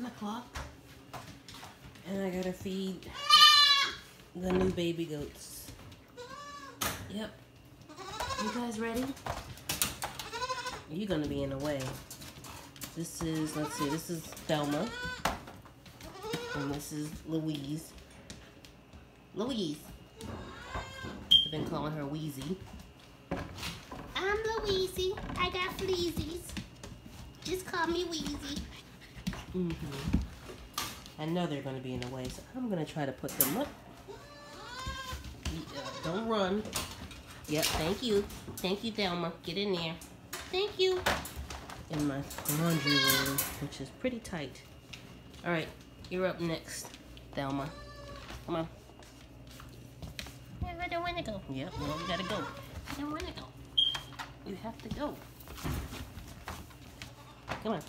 10 o'clock. And I gotta feed the new baby goats. Yep. You guys ready? You're gonna be in the way. This is, let's see, this is Thelma. And this is Louise. Louise. I've been calling her Wheezy. I'm Louise. I got fleasies. Just call me Wheezy. Mm hmm I know they're going to be in the way, so I'm going to try to put them up. Yeah, Don't run. Yep, thank you. Thank you, Thelma. Get in there. Thank you. In my laundry room, which is pretty tight. All right, you're up next, Thelma. Come on. I don't want to go. Yep, well, you gotta go. I don't want to go. You have to go. Come on.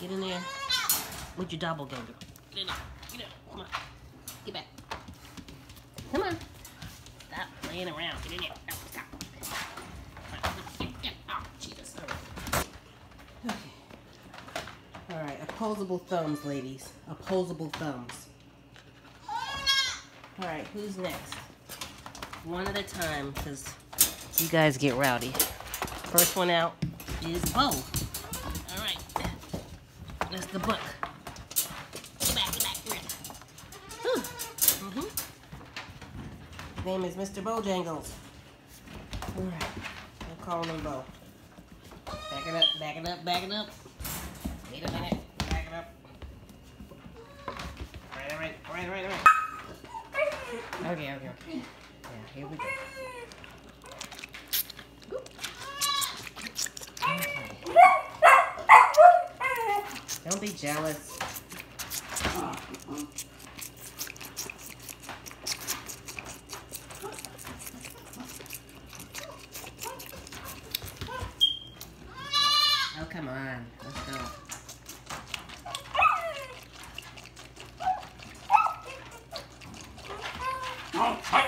Get in there with your doppelganger. Get in there. Get in. Come on. Get back. Come on. Stop playing around. Get in there. No, stop. Come on. Get, get. Oh, Jesus. All right. Okay. All right. Opposable thumbs, ladies. Opposable thumbs. All right. Who's next? One at a time, because you guys get rowdy. First one out is Bo. All right. That's the book. Get back, get back. Here. Mm-hmm. Name is Mr. Bojangles. All right. I'm calling him Bo. Back it up, back it up, back it up. Wait a minute. Back it up. All right, all right, all right, all right, all right. Okay, okay, okay. Yeah, here we go. Don't be jealous. on. Let's go. Oh,